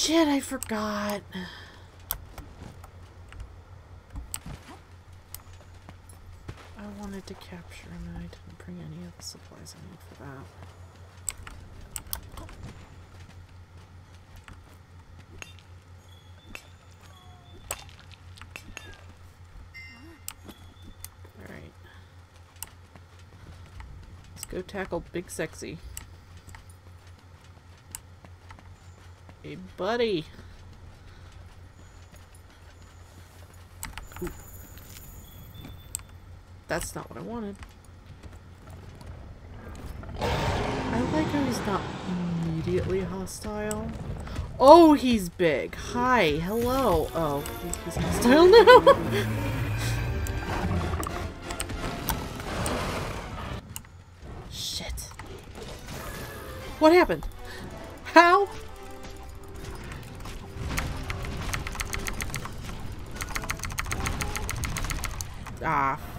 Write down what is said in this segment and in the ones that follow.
shit, I forgot. I wanted to capture him and I didn't bring any of the supplies I need for that. Alright. Let's go tackle Big Sexy. Hey, buddy. Ooh. That's not what I wanted. I like how he's not immediately hostile. Oh, he's big. Hi, hello. Oh, he's hostile now. Shit. What happened?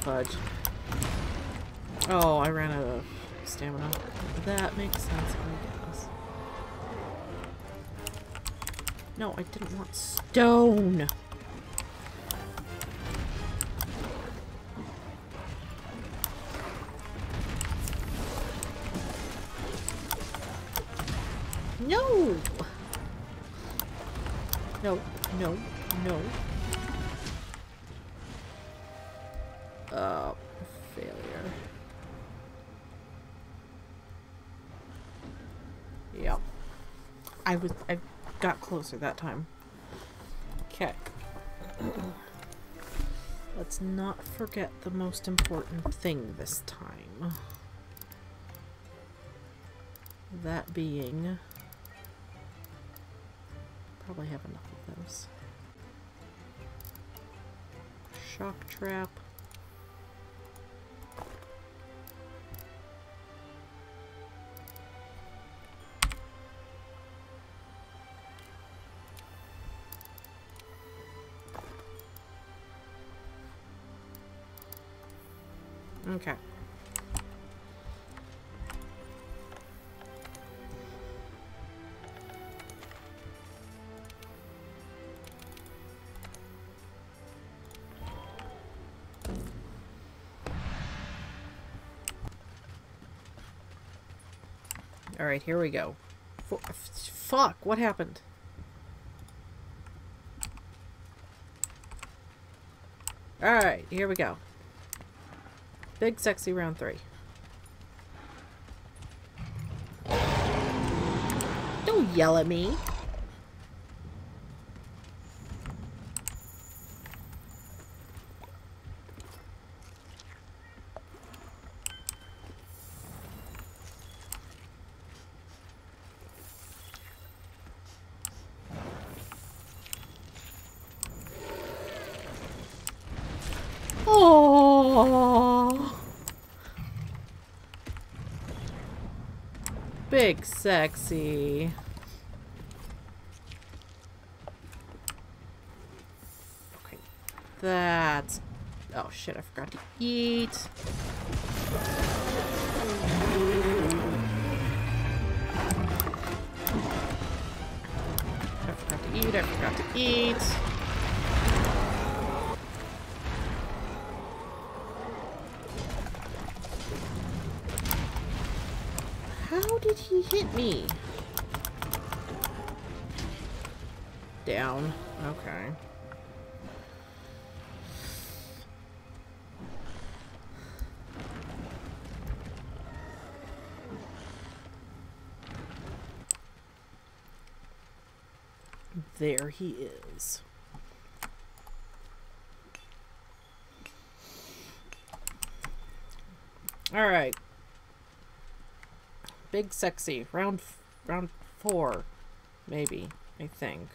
Fudge. Oh, I ran out of stamina. That makes sense, I guess. No, I didn't want stone! I was, I got closer that time. Okay. Let's not forget the most important thing this time. That being... Probably have enough of those. Shock trap. Alright, here we go. F fuck, what happened? Alright, here we go. Big sexy round three. Don't yell at me. Oh. Big sexy. Okay. That's... Oh shit, I forgot to eat. I forgot to eat, I forgot to eat. Did he hit me? Down. Okay. There he is. All right. Big sexy. Round round 4 maybe, I think.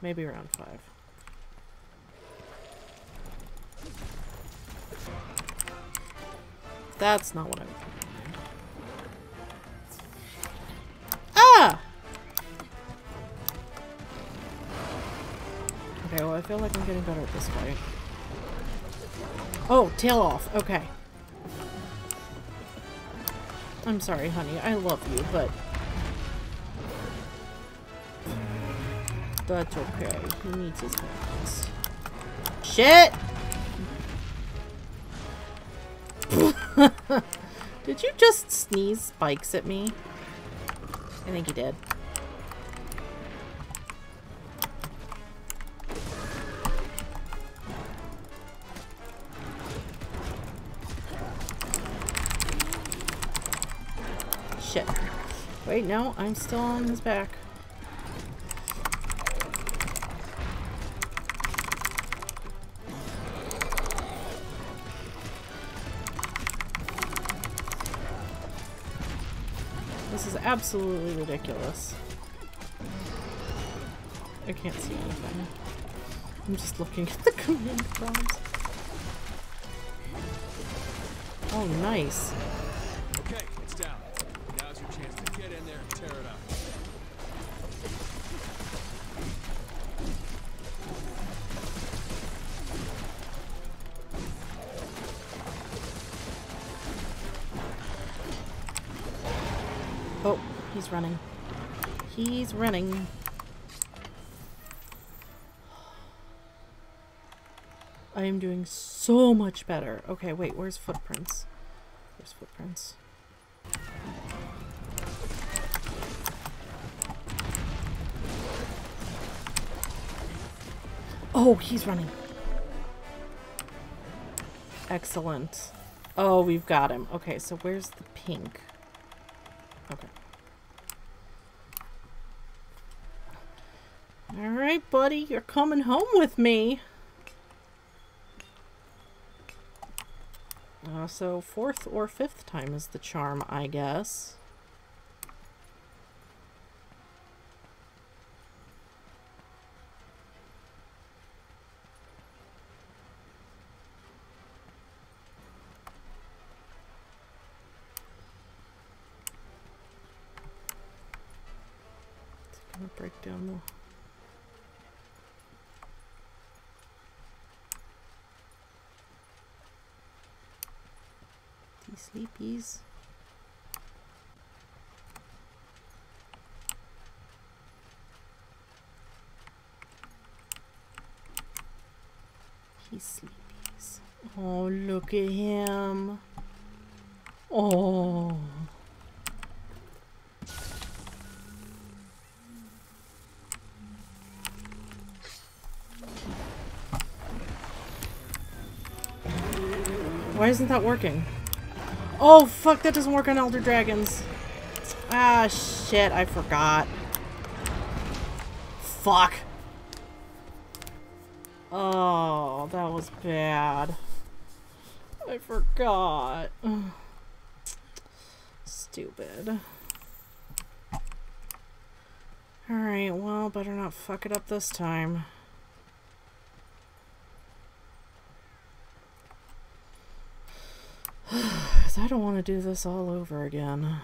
Maybe round 5. That's not what I'm Ah! Okay, well I feel like I'm getting better at this fight. Oh, tail off. Okay. I'm sorry, honey. I love you, but... That's okay. He needs his meds. Shit! did you just sneeze spikes at me? I think you did. Wait, no, I'm still on his back. This is absolutely ridiculous. I can't see anything. I'm just looking at the command prompts. Oh, nice. Running. He's running. I am doing so much better. Okay, wait, where's footprints? Where's footprints? Oh, he's running. Excellent. Oh, we've got him. Okay, so where's the pink? Okay. Alright, buddy, you're coming home with me. Uh, so fourth or fifth time is the charm, I guess. It's gonna break down the Sleepies. He's sleepies. Oh, look at him. Oh. Why isn't that working? Oh, fuck, that doesn't work on Elder Dragons. Ah, shit, I forgot. Fuck. Oh, that was bad. I forgot. Stupid. Alright, well, better not fuck it up this time. Because I don't want to do this all over again.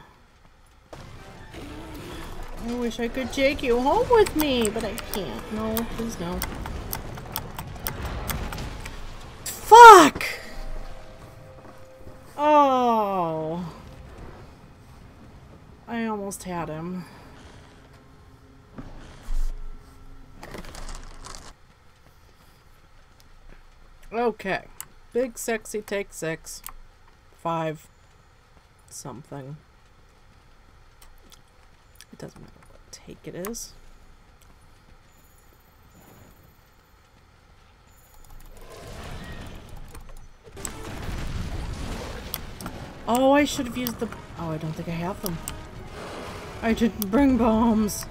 I wish I could take you home with me, but I can't. No, please no. Fuck! Oh. I almost had him. Okay. Big sexy take six five something. It doesn't matter what take it is. Oh, I should have used the... Oh, I don't think I have them. I didn't bring bombs.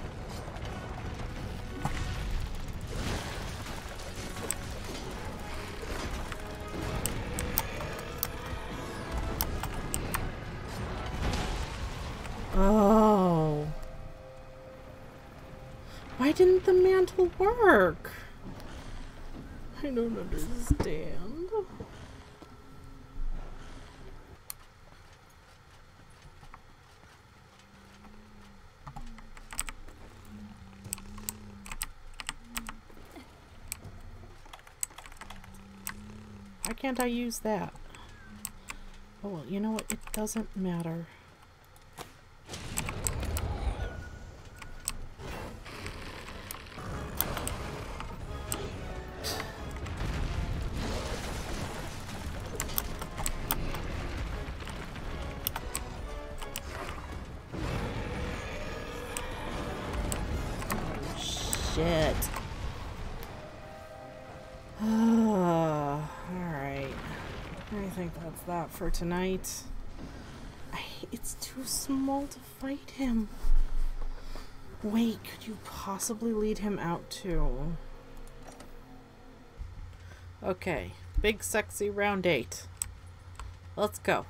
Work? I don't understand. Why can't I use that? Oh, well, you know what? It doesn't matter. Think that's that for tonight. I, it's too small to fight him. Wait, could you possibly lead him out too? Okay, big sexy round eight. Let's go.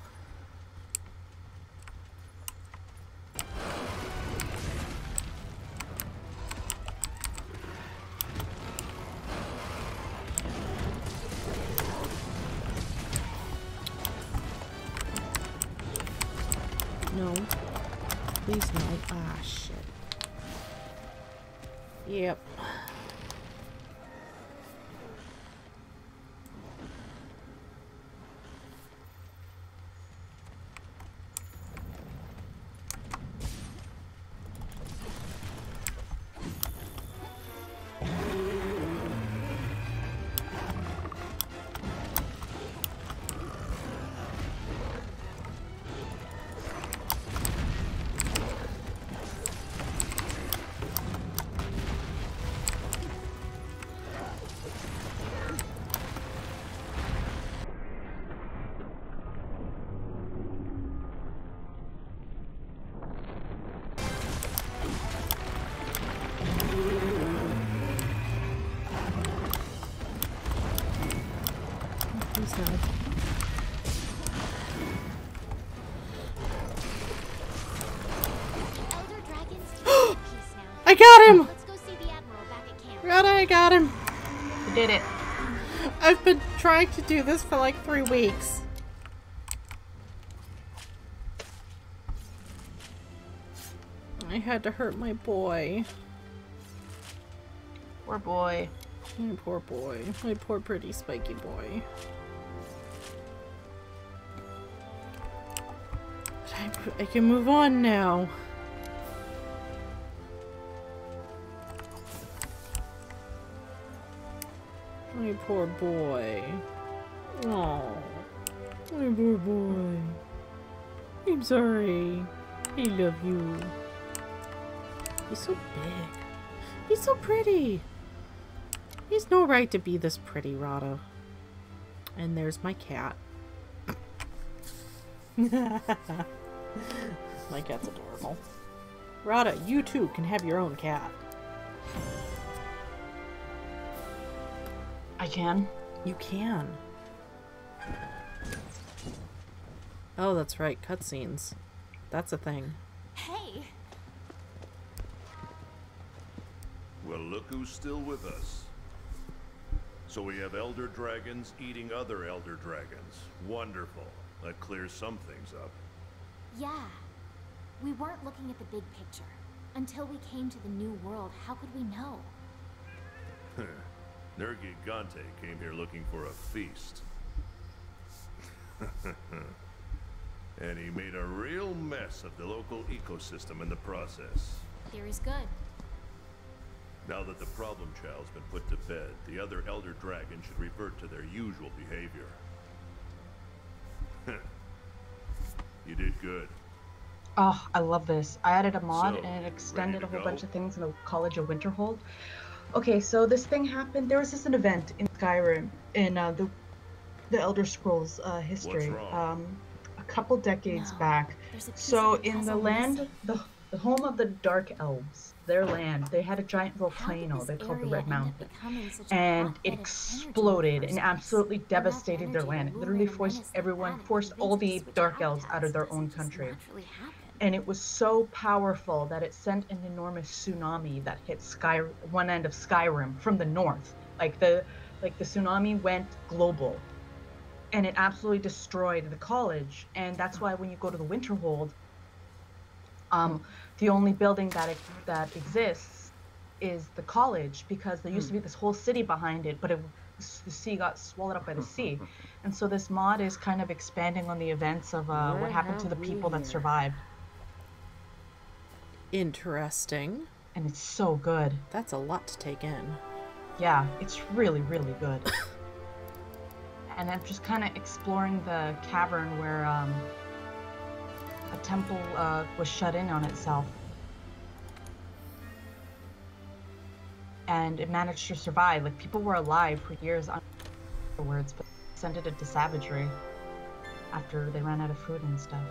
Admiral back at camp. Rada, I got him! You did it. I've been trying to do this for like three weeks. I had to hurt my boy. Poor boy. My poor boy. My poor pretty spiky boy. I, can move on now. My poor boy. Oh, my poor boy. I'm sorry. I love you. He's so big. He's so pretty. He's no right to be this pretty, Rada. And there's my cat. my cat's adorable. Rada, you too can have your own cat. I can. You can. Oh, that's right. Cutscenes. That's a thing. Hey, Well, look who's still with us. So we have elder dragons eating other elder dragons. Wonderful. That clears some things up. Yeah. We weren't looking at the big picture. Until we came to the new world, how could we know? Nergigante came here looking for a feast. and he made a real mess of the local ecosystem in the process. Theory's good. Now that the problem child's been put to bed, the other elder dragons should revert to their usual behavior. you did good. Oh, I love this. I added a mod So, and it extended a to whole bunch of things in the College of Winterhold. Okay, so this thing happened. There was just an event in Skyrim in uh, the the Elder Scrolls uh, history, wrong? um, a couple decades No. back. A So in the land, the the home of the Dark Elves, their land, they had a giant volcano. They called the Red Mountain. becoming such a and it of energy in the exploded and absolutely devastated their land. It literally forced everyone, forced all the Dark Elves out of their own country. and it was so powerful that it sent an enormous tsunami that hit Sky one end of Skyrim from the north. Like the like the tsunami went global, and it absolutely destroyed the college. And that's why when you go to the Winterhold, um, the only building that it, that exists is the college because there used to be this whole city behind it, but it, the sea got swallowed up by the sea. And so this mod is kind of expanding on the events of uh, what happened to the people that survived. Interesting. and it's so good. That's a lot to take in. Yeah, it's really, really good. and I'm just kind of exploring the cavern where um, a temple uh, was shut in on itself. and it managed to survive. Like people were alive for years afterwards, but sent it into savagery after they ran out of food and stuff.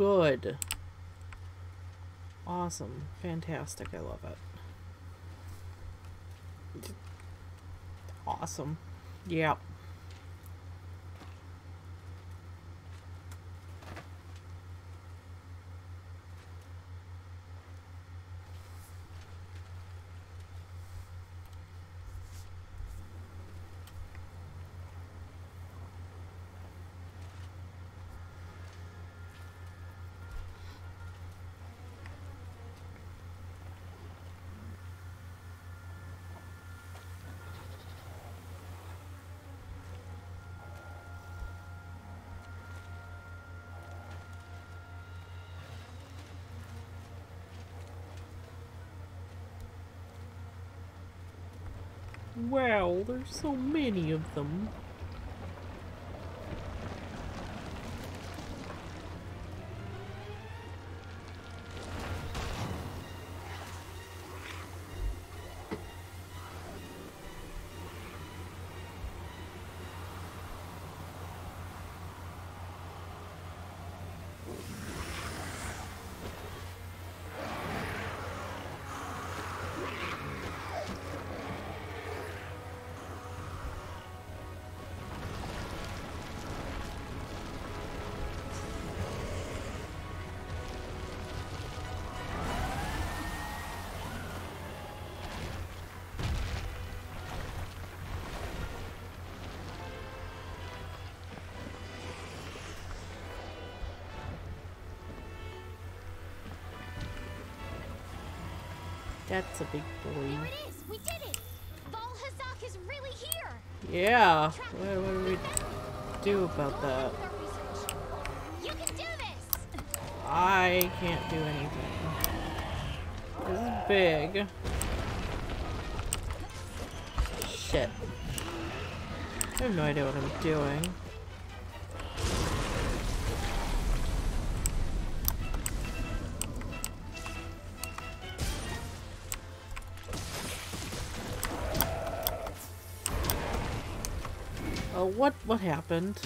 Good. Awesome. Fantastic. I love it. Awesome. Yep. Wow, there's so many of them. That's a big There boy. it is! We did it! Vaal Hazak is really here! Yeah. What, what do we do about that? With our research. You can do this! I can't do anything. This is big. Shit. I have no idea what I'm doing. What what happened?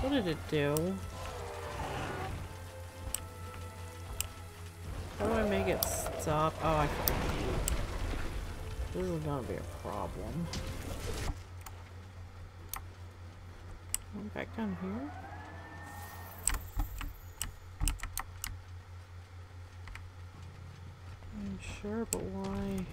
What did it do? How do I make it stop? Oh, I This is gonna be a problem. Back down here? I'm sure, but why?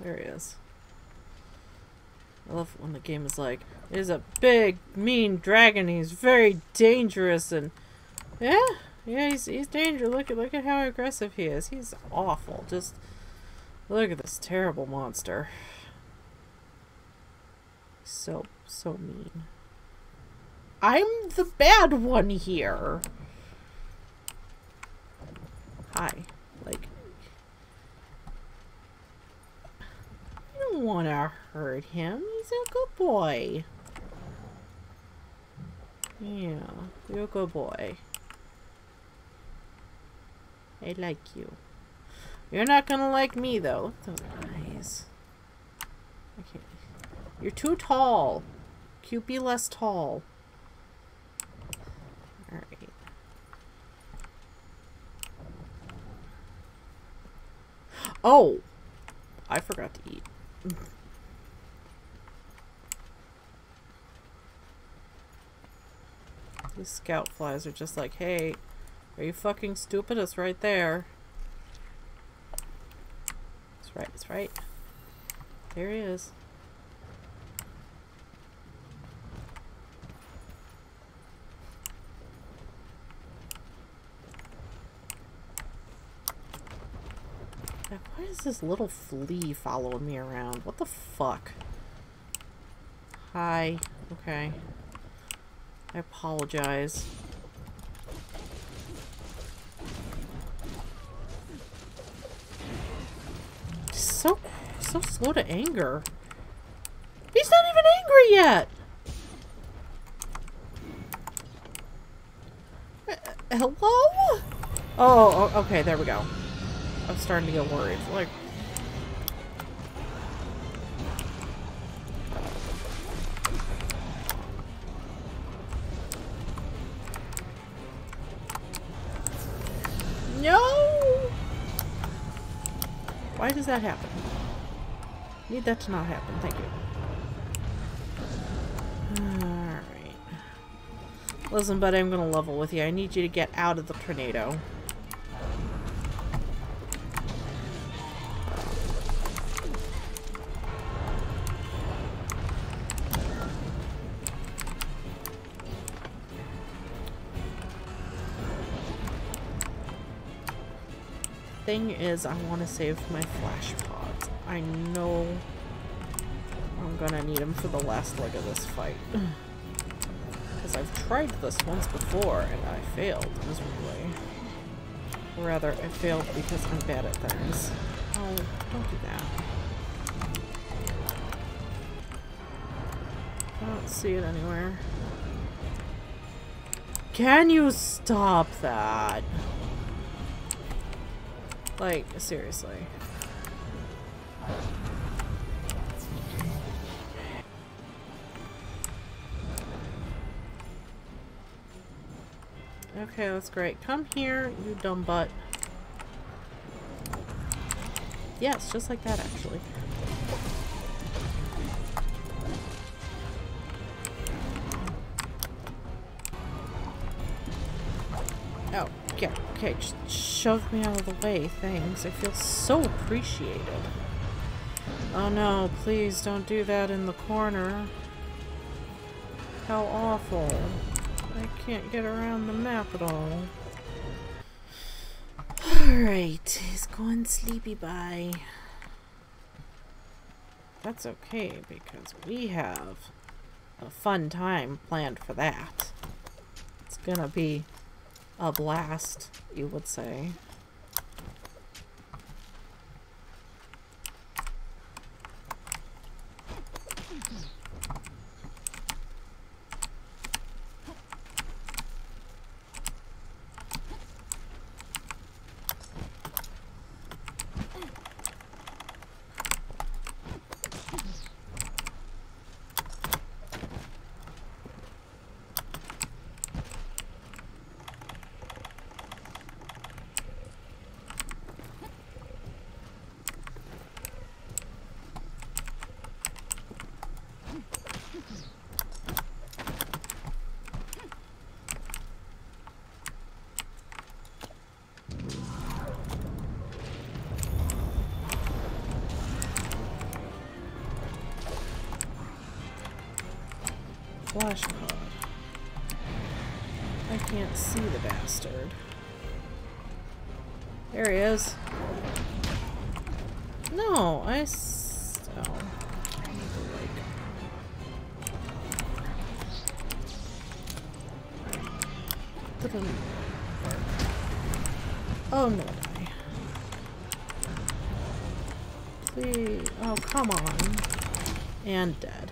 There he is. I love when the game is like, there's a big, mean dragon. He's very dangerous and yeah, yeah, he's he's dangerous. Look at look at how aggressive he is. He's awful. Just look at this terrible monster. So so mean. I'm the bad one here. Hi, like I don't want to hurt him. He's a good boy. Yeah, you're a good boy. I like you. You're not gonna like me though. Those eyes. Can't. You're too tall. Cute be less tall. Alright. Oh! I forgot to eat. These scout flies are just like, hey, are you fucking stupid? It's right there. It's right, it's right. There he is. Why is this little flea following me around? What the fuck? Hi. Okay. I apologize. So, so slow to anger. He's not even angry yet! Uh, hello? Oh, oh, okay, there we go. I'm starting to get worried. Like, does that happen? Need that to not happen. Thank you. Alright. Listen, buddy, I'm gonna level with you. I need you to get out of the tornado. Thing is, I want to save my flash pods. I know I'm gonna need them for the last leg of this fight. Because I've tried this once before and I failed miserably. Or rather, I failed because I'm bad at things. Oh, don't do that. I don't see it anywhere. Can you stop that? Like, seriously. Okay, that's great. Come here, you dumb butt. Yes, just like that, actually. Oh, yeah, okay, just shove me out of the way, thanks. I feel so appreciated. Oh no, please don't do that in the corner. How awful. I can't get around the map at all. Alright, he's going sleepy bye. That's okay, because we have a fun time planned for that. It's gonna be a blast, you would say. See the bastard. There he is. No, I s- oh. I need to, like... Didn't work. Oh no. Please. Oh, come on. And dead.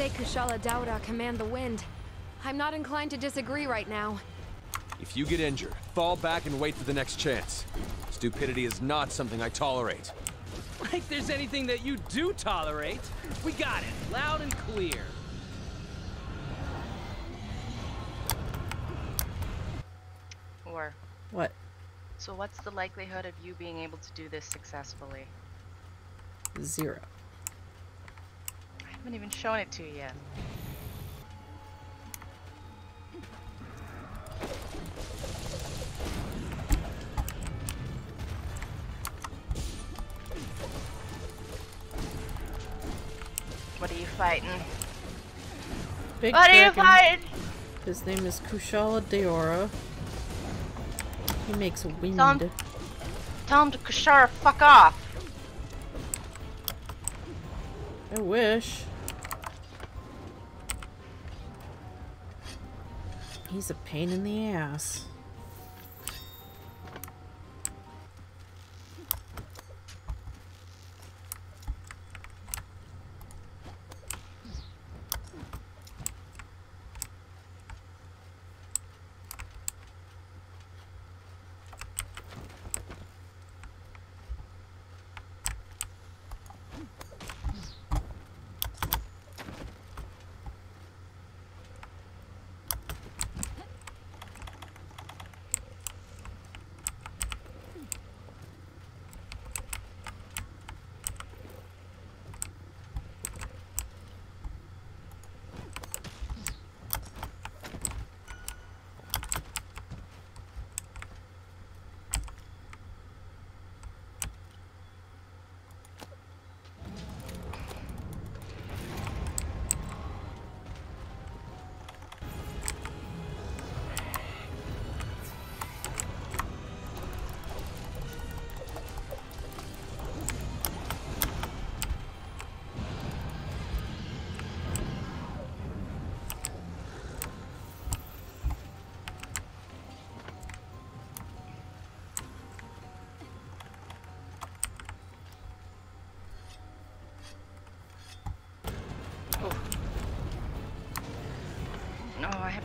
Say Kushala Daora command the wind. I'm not inclined to disagree right now. If you get injured, fall back and wait for the next chance. Stupidity is not something I tolerate. Like there's anything that you do tolerate. We got it, loud and clear. Or, What? so what's the likelihood of you being able to do this successfully? Zero. I haven't even shown it to you yet. What are you fighting? Big What are you fighting? His name is Kushala Daora. He makes wind. Tom- Tell him to Kashara fuck off. I wish. He's a pain in the ass.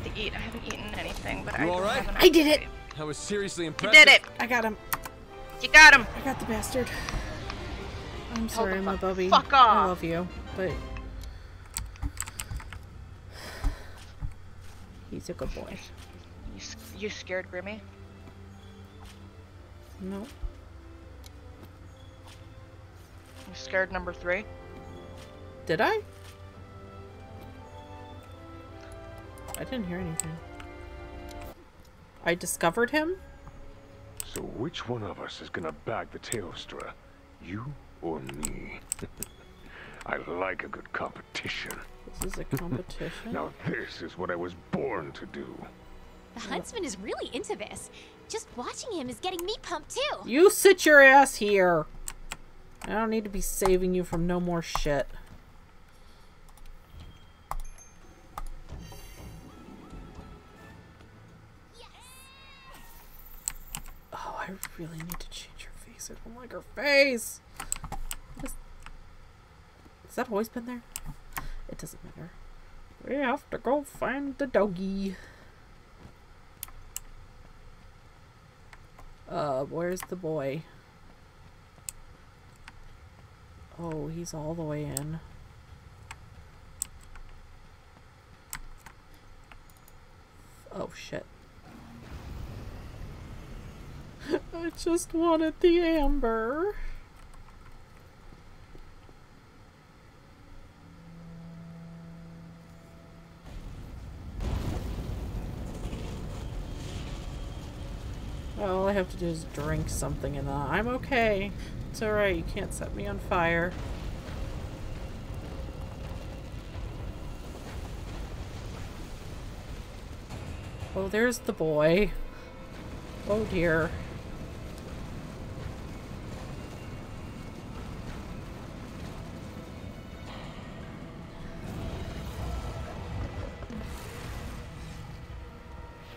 To eat. I haven't eaten anything, but You I all do right? have I did it! appetite. I was seriously You impressed. did it! I got him. You got him! I got the bastard. I'm sorry, the my fuck- bubby. fuck I love you, but he's a good boy. You, you scared Grimmy? No, You scared number three? did I? Didn't hear anything. I discovered him. So which one of us is gonna bag the Teostra? You or me? I like a good competition. This is a competition. Now this is what I was born to do. The huntsman is really into this. Just watching him is getting me pumped too. You sit your ass here. I don't need to be saving you from no more shit. Face. I don't like her face. Is... Has that always been there? It doesn't matter. We have to go find the doggy. Uh, where's the boy? Oh, he's all the way in. Oh, shit. I just wanted the amber. All I have to do is drink something and uh, I'm okay. It's alright, you can't set me on fire. Oh, there's the boy. Oh dear.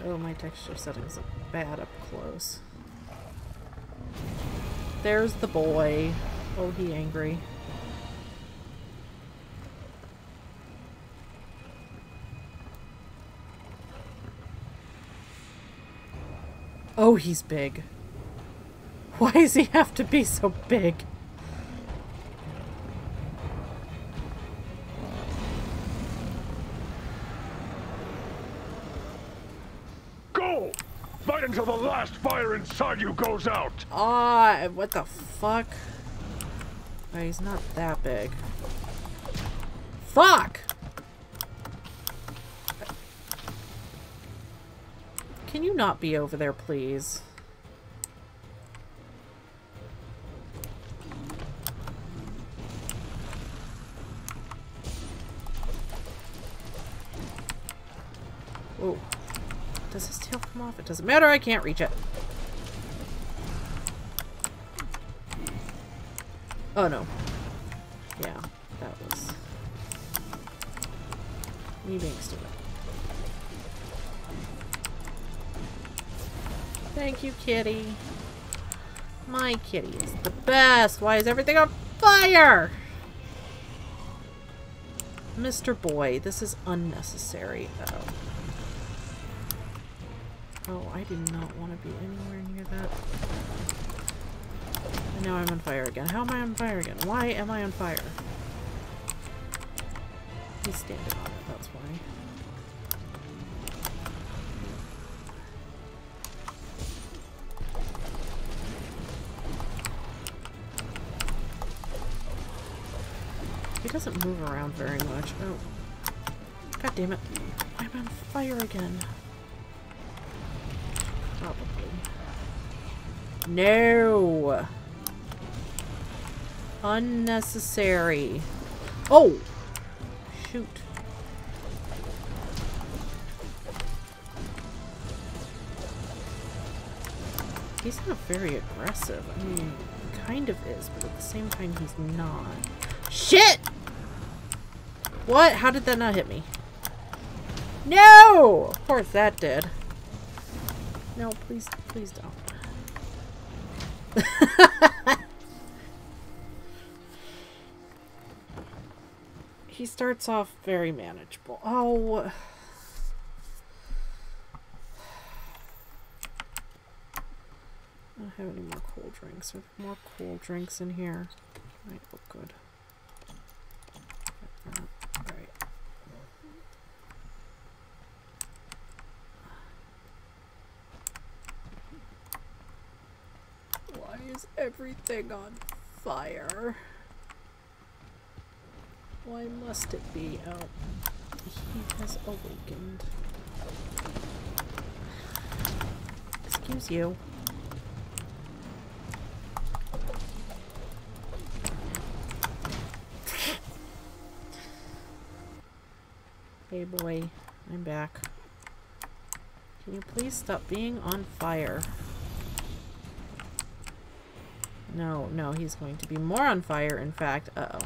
Oh, my texture settings are bad up close. There's the boy. Oh, he angry. Oh, he's big. Why does he have to be so big? Until the last fire inside you goes out! Ah, what the fuck? He's not that big. Fuck! Can you not be over there, please? Oh. Does his tail come off? It doesn't matter, I can't reach it. Oh no. Yeah, that was me being stupid. Thank you, kitty. My kitty is the best. Why is everything on fire? Mr. Boy, this is unnecessary, though. Oh, I do not want to be anywhere near that. And now I'm on fire again. How am I on fire again? Why am I on fire? He's standing on it, that's why. He doesn't move around very much. Oh. God damn it. I'm on fire again? No! Unnecessary. Oh! Shoot. He's not very aggressive. I mean, kind of is, but at the same time he's not. Shit! What? How did that not hit me? No! Of course that did. No, please, please don't. he starts off very manageable. Oh. I don't have any more cold drinks. Are there more cold drinks in here? Might look good. Get that. Alright. Everything on fire? Why must it be out? He has awakened. Excuse you. Hey boy, I'm back. Can you please stop being on fire? No, no, he's going to be more on fire, in fact. Uh-oh.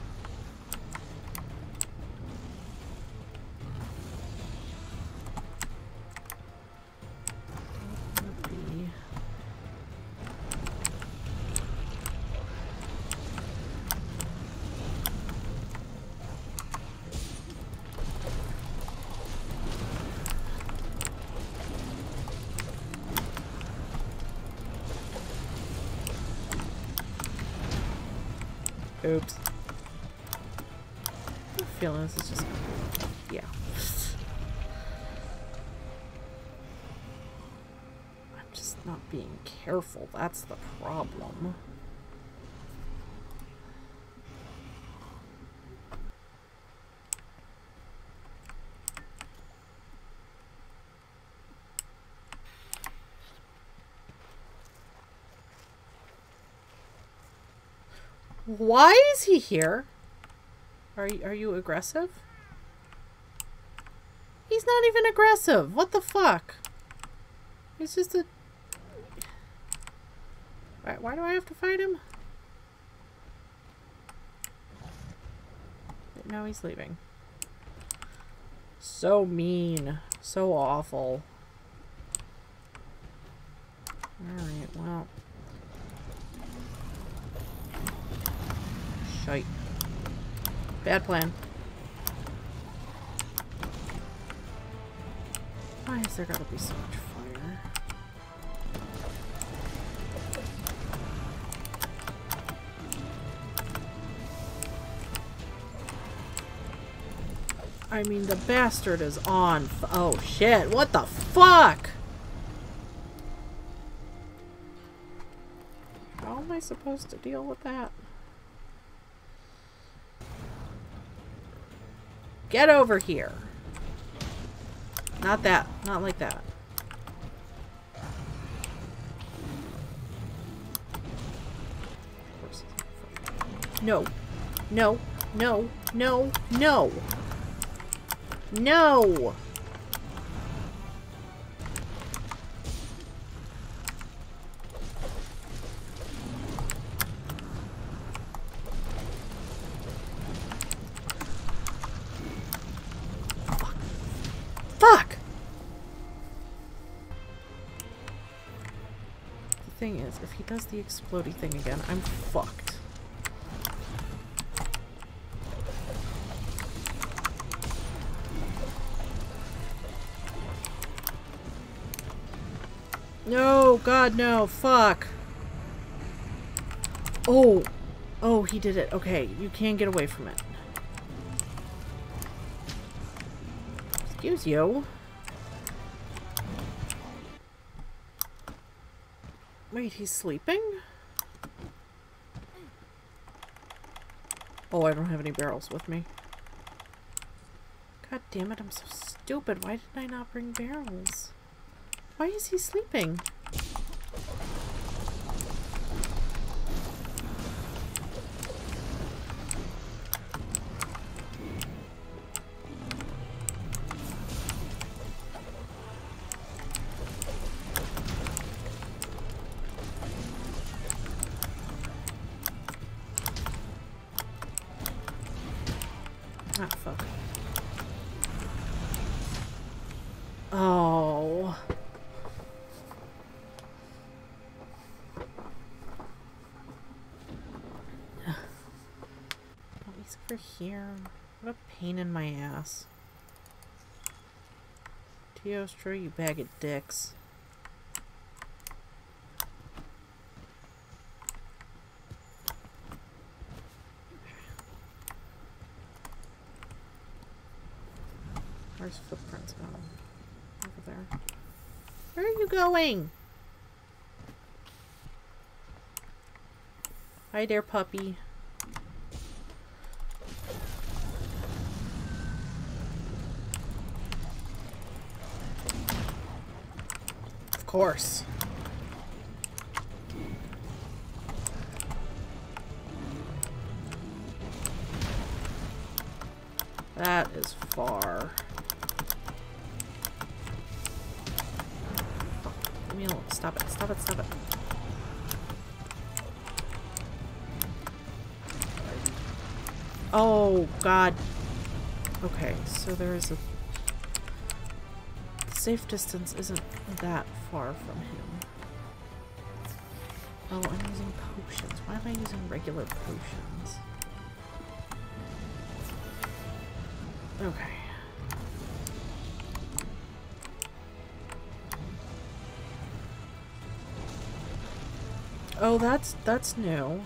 That's the problem. Why is he here? Are you, are you aggressive? He's not even aggressive. What the fuck? He's just a... Why, do I have to fight him? Now he's leaving. So mean. So awful. Alright, well... Shite. Bad plan. Why is there gotta be so much I mean, the bastard is on. Oh, shit. What the fuck? How am I supposed to deal with that? Get over here. Not that. Not like that. No. No. No. No. No. No! Thing is, if he does the explodey thing again, I'm fucked. God, no. Fuck. Oh. Oh, he did it. Okay, you can get away from it. Excuse you. Wait, he's sleeping? Oh, I don't have any barrels with me. God damn it, I'm so stupid. Why didn't I not bring barrels? Why is he sleeping? Over here. What a pain in my ass. Teostra, you bag of dicks. Where's footprints going? Over there. Where are you going? Hi there, puppy. Of course. That is far. Leave me alone. Stop it. Stop it. Stop it. Oh, God. Okay, so there is a... The safe distance isn't that far from him. Oh, I'm using potions. Why am I using regular potions? Okay. Oh, that's that's new.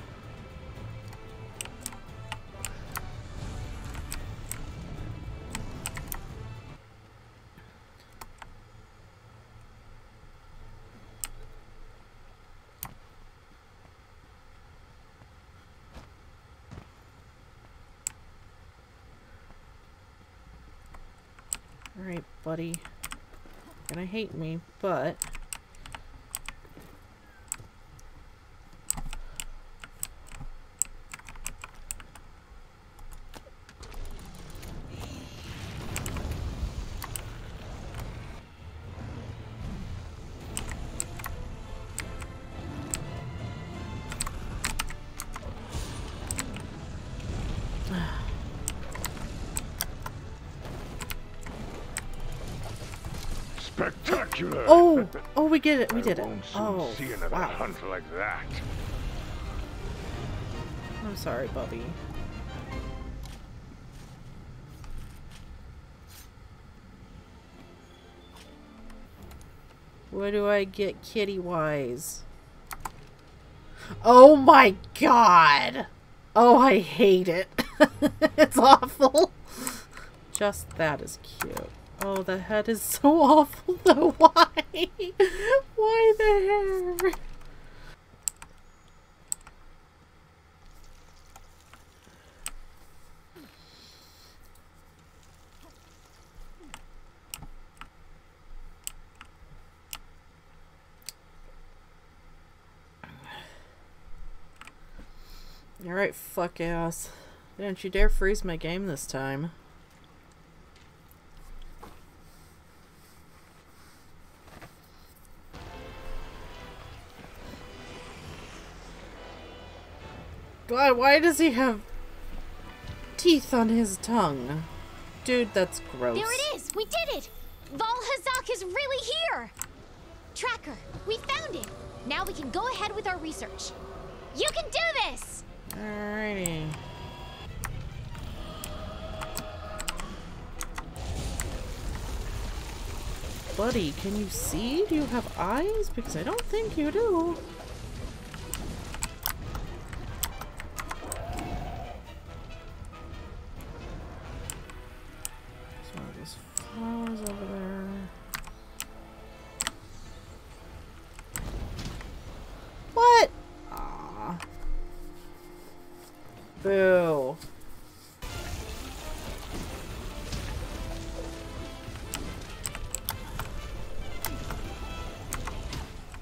Hate me, Oh! Oh, we get it. We did it. Oh, see another wow. hunt like that. I'm sorry, Bubby. What do I get kitty-wise? Oh my god! Oh, I hate it. it's awful. Just that is cute. Oh, the head is so awful though. Why? Why the hair? Alright, fuck ass. Don't you dare freeze my game this time. God, why does he have teeth on his tongue? Dude, that's gross. There it is! We did it! Vaal Hazak is really here! Tracker, we found him! Now we can go ahead with our research. You can do this! Alrighty. Buddy, can you see? Do you have eyes? Because I don't think you do. There's those flowers over there. What? Aw. Boo.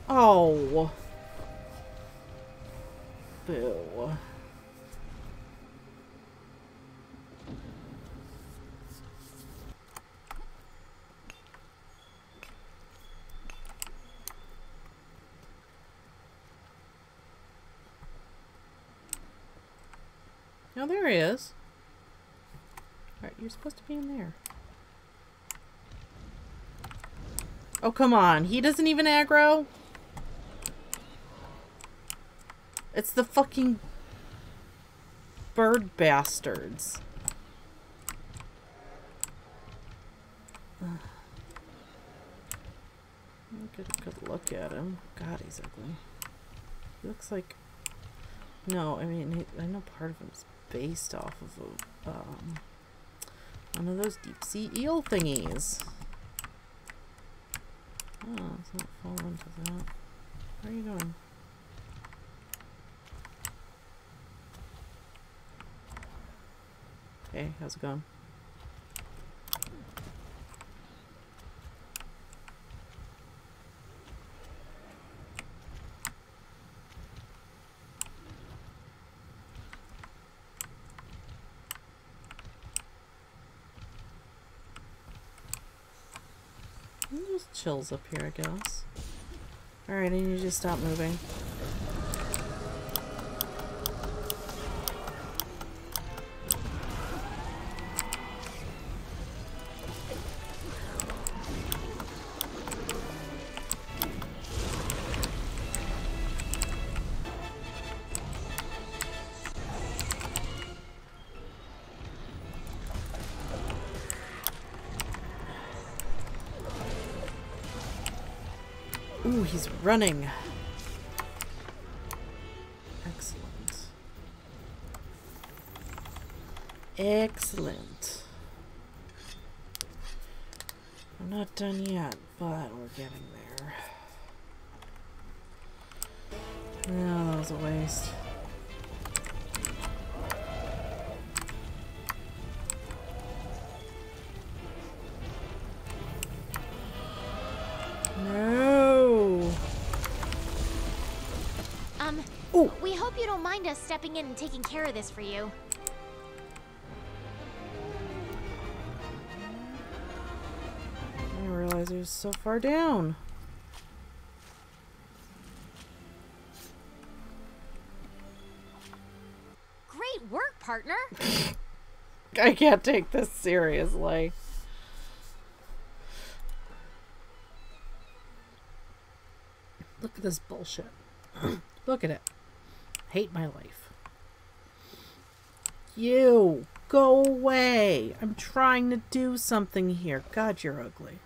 Oh. Boo. Oh, there he is. Alright, you're supposed to be in there. Oh, come on. He doesn't even aggro? It's the fucking bird bastards. Ugh. Get a good look at him. God, he's ugly. He looks like... No, I mean, he, I know part of him's based off of a, um, one of those deep sea eel thingies. Oh, let's not fall into that. Where are you going? Hey, how's it going? Just chills up here, I guess. Alright, I need you to stop moving. Running. Excellent. Excellent. I'm not done yet, but we're getting there. No, that was a waste. Don't mind us stepping in and taking care of this for you. I didn't realize it was so far down. Great work, partner! I can't take this seriously. Look at this bullshit. Look at it. Hate my life. You! Go away! I'm trying to do something here. God, you're ugly.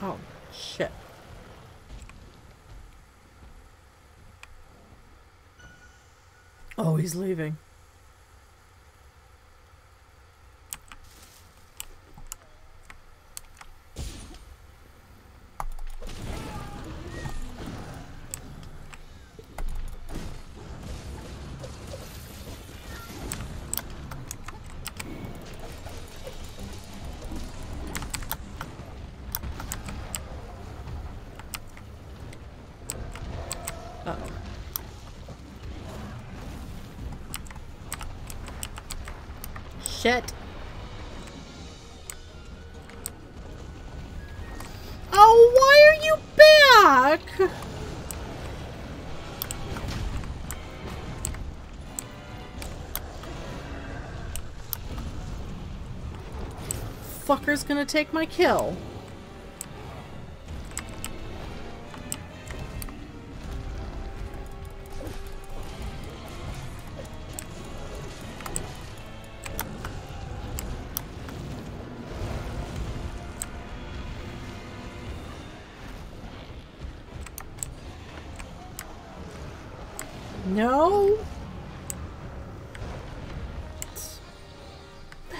Oh, shit. Oh, he's leaving. Shit. Oh, why are you back? Fucker's gonna take my kill.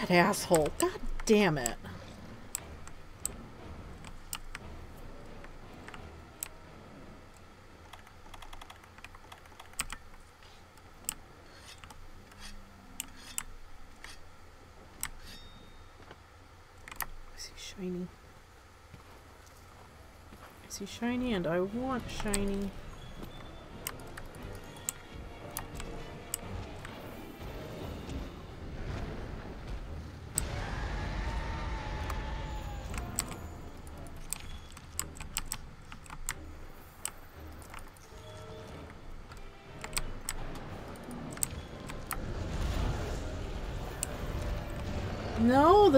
That asshole. God damn it. Is he shiny? Is he shiny? And I want shiny.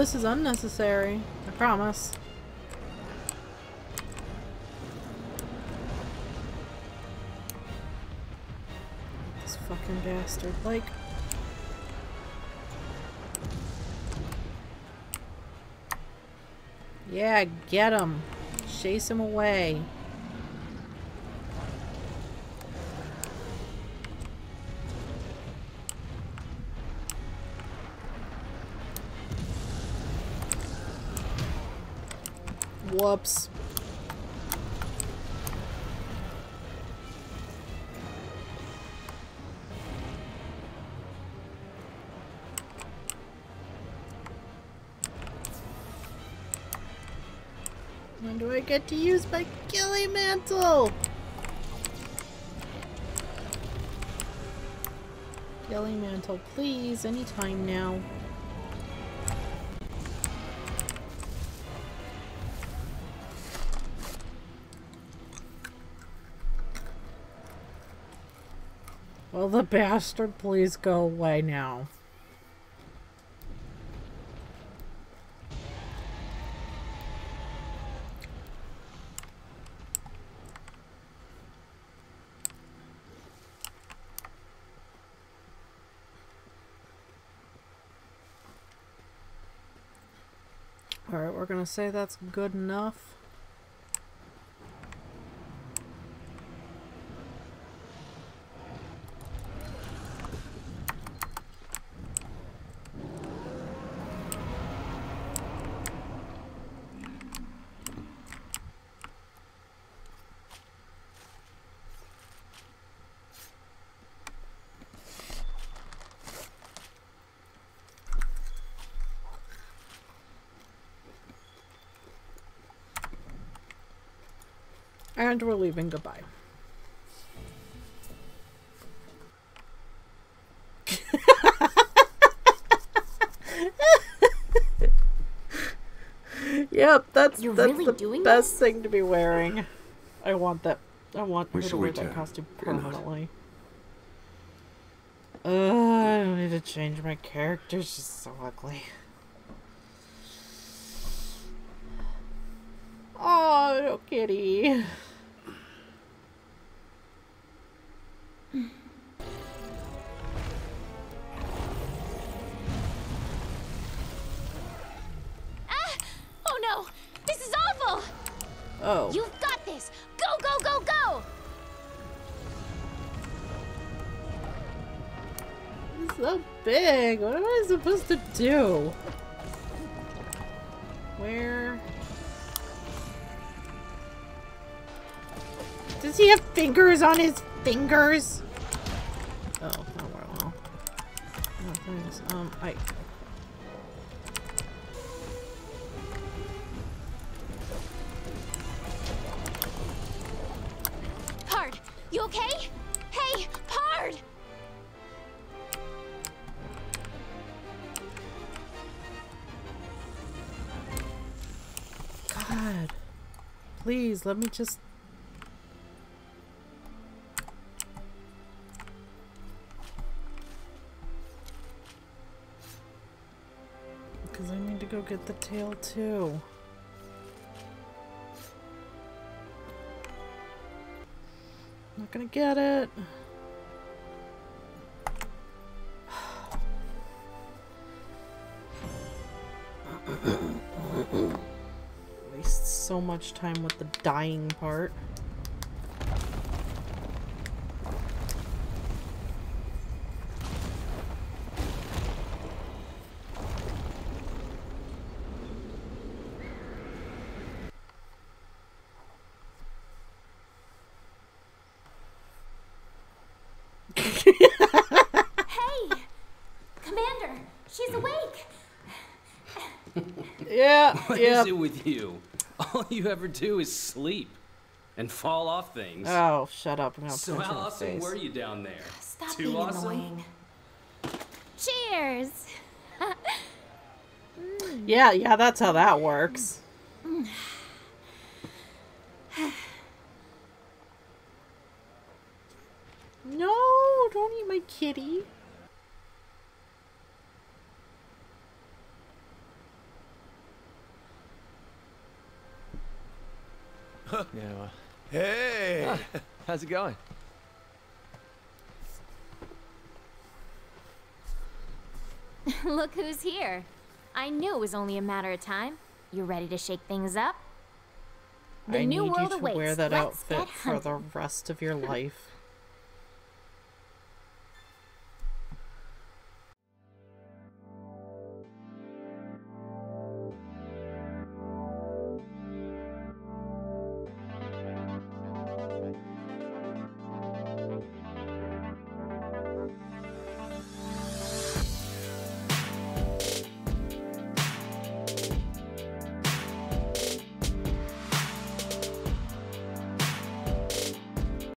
This is unnecessary. I promise. This fucking bastard. Like. Yeah, get him. Chase him away. Get to use my Ghillie Mantle? Ghillie Mantle, please, anytime now. Will the bastard please go away now? Alright, we're gonna say that's good enough. And we're leaving. Goodbye. yep, that's You're that's really the doing best thing to be wearing. I want that. I want We her to wear that return. costume permanently. Uh, I don't need to change my character. She's so ugly. Oh, no kitty. Big. What am I supposed to do? Where? Does he have fingers on his fingers? Oh, oh well. Oh, thanks. Um, I. Let me just. Because I need to go get the tail too. Not gonna get it. Much time with the dying part. Hey! Commander, she's awake! Yeah, What yeah. is it with you? All you ever do is sleep and fall off things. Oh, shut up. I'm gonna so how the awesome face. were you down there? Stop Too being awesome? annoying. Cheers! Yeah, yeah, that's how that works. no, don't eat my kitty. Yeah. Well. Hey! Ah, how's it going? Look who's here. I knew it was only a matter of time. You ready to shake things up? The I new need world you to awaits. wear that Let's outfit for the rest of your life.